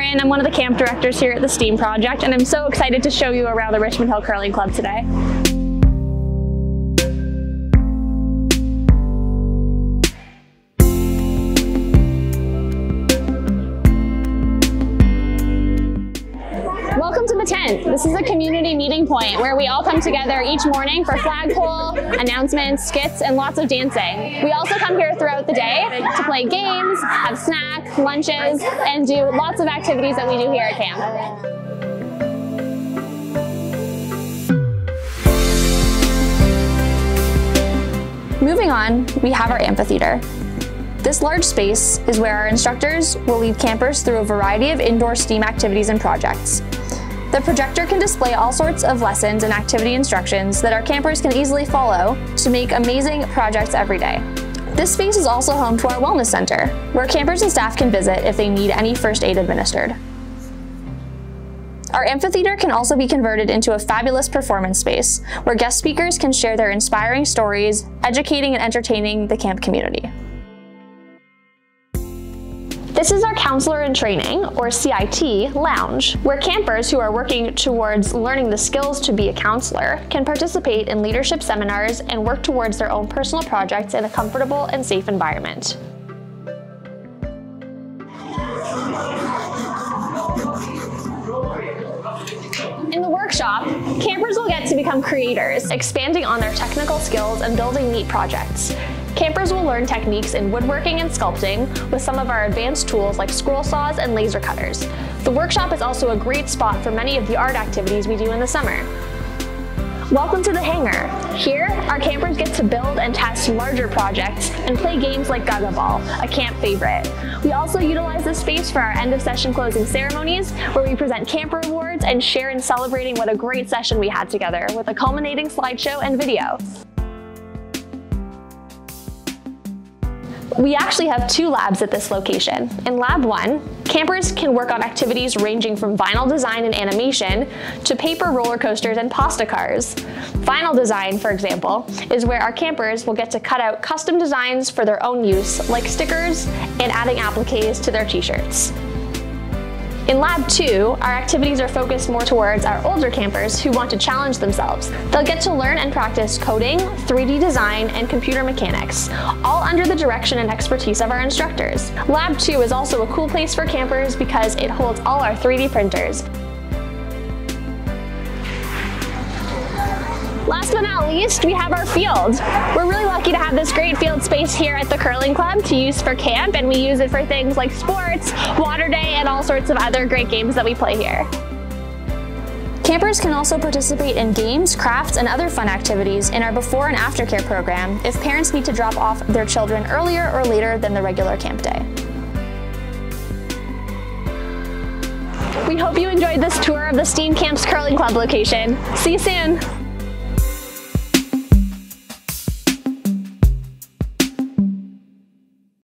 I'm one of the camp directors here at the STEAM project, and I'm so excited to show you around the Richmond Hill Curling Club today. Welcome to the tent. This is a community meeting point where we all come together each morning for flagpole, announcements, skits, and lots of dancing. We also come here throughout the day to play games, have snacks, lunches, and do lots of activities that we do here at camp. Moving on, we have our amphitheater. This large space is where our instructors will lead campers through a variety of indoor STEAM activities and projects. The projector can display all sorts of lessons and activity instructions that our campers can easily follow to make amazing projects every day. This space is also home to our Wellness Center, where campers and staff can visit if they need any first aid administered. Our amphitheater can also be converted into a fabulous performance space, where guest speakers can share their inspiring stories, educating and entertaining the camp community. This is our Counselor in Training, or CIT, lounge, where campers who are working towards learning the skills to be a counselor can participate in leadership seminars and work towards their own personal projects in a comfortable and safe environment. In the workshop, campers will get to become creators, expanding on their technical skills and building neat projects. Campers will learn techniques in woodworking and sculpting with some of our advanced tools like scroll saws and laser cutters. The workshop is also a great spot for many of the art activities we do in the summer. Welcome to the hangar. Here, our campers get to build and test larger projects and play games like Gaga Ball, a camp favorite. We also utilize this space for our end of session closing ceremonies where we present camper awards and share in celebrating what a great session we had together with a culminating slideshow and video. We actually have two labs at this location. In Lab 1, campers can work on activities ranging from vinyl design and animation to paper roller coasters and pasta cars. Vinyl design, for example, is where our campers will get to cut out custom designs for their own use, like stickers and adding appliques to their t-shirts. In Lab 2, our activities are focused more towards our older campers who want to challenge themselves. They'll get to learn and practice coding, 3D design, and computer mechanics, all under the direction and expertise of our instructors. Lab 2 is also a cool place for campers because it holds all our 3D printers. Last but not least, we have our field. We're really lucky to have this great field space here at the Curling Club to use for camp, and we use it for things like sports, water all sorts of other great games that we play here. Campers can also participate in games, crafts, and other fun activities in our before and after care program if parents need to drop off their children earlier or later than the regular camp day. We hope you enjoyed this tour of the Steam Camps Curling Club location. See you soon!